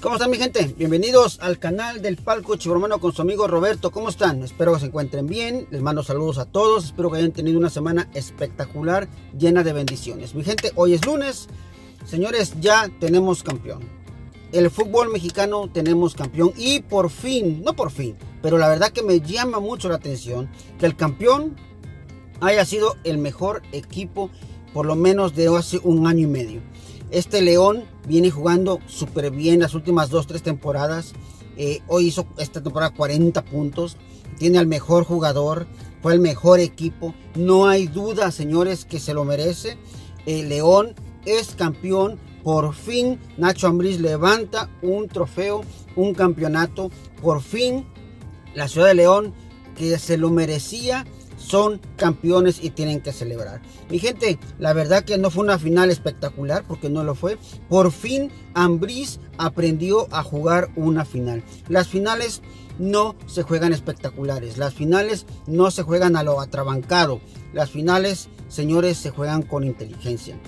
¿Cómo están mi gente? Bienvenidos al canal del Palco Chibromano con su amigo Roberto. ¿Cómo están? Espero que se encuentren bien. Les mando saludos a todos. Espero que hayan tenido una semana espectacular, llena de bendiciones. Mi gente, hoy es lunes. Señores, ya tenemos campeón. El fútbol mexicano tenemos campeón y por fin, no por fin, pero la verdad que me llama mucho la atención que el campeón haya sido el mejor equipo por lo menos de hace un año y medio. Este León viene jugando súper bien las últimas dos, tres temporadas. Eh, hoy hizo esta temporada 40 puntos. Tiene al mejor jugador. Fue el mejor equipo. No hay duda, señores, que se lo merece. El León es campeón. Por fin Nacho Ambriz levanta un trofeo, un campeonato. Por fin la ciudad de León, que se lo merecía, son campeones y tienen que celebrar. Mi gente, la verdad que no fue una final espectacular porque no lo fue. Por fin Ambriz aprendió a jugar una final. Las finales no se juegan espectaculares. Las finales no se juegan a lo atrabancado. Las finales, señores, se juegan con inteligencia.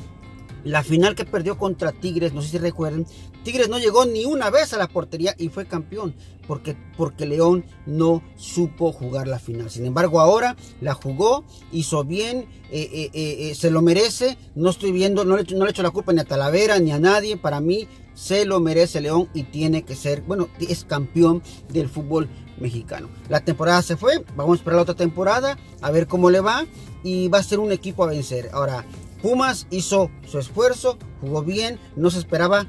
La final que perdió contra Tigres, no sé si recuerden, Tigres no llegó ni una vez a la portería y fue campeón porque, porque León no supo jugar la final. Sin embargo, ahora la jugó, hizo bien, eh, eh, eh, se lo merece. No estoy viendo, no le, no le echo la culpa ni a Talavera ni a nadie. Para mí se lo merece León y tiene que ser, bueno, es campeón del fútbol mexicano. La temporada se fue, vamos a esperar la otra temporada, a ver cómo le va y va a ser un equipo a vencer. Ahora, Pumas hizo su esfuerzo, jugó bien, no se esperaba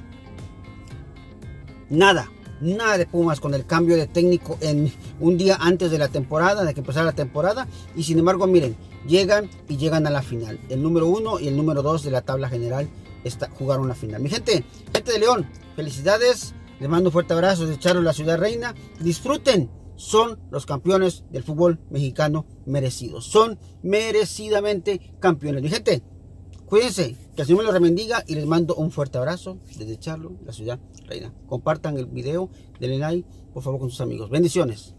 nada, nada de Pumas con el cambio de técnico en un día antes de la temporada, de que empezara la temporada. Y sin embargo, miren, llegan y llegan a la final. El número uno y el número dos de la tabla general está, jugaron la final. Mi gente, gente de León, felicidades. Les mando un fuerte abrazo de Charlo, la ciudad reina. Disfruten son los campeones del fútbol mexicano merecidos. Son merecidamente campeones. Mi gente, Cuídense, que el Señor me lo remendiga y les mando un fuerte abrazo desde Charlo, la ciudad reina. Compartan el video, denle like, por favor, con sus amigos. Bendiciones.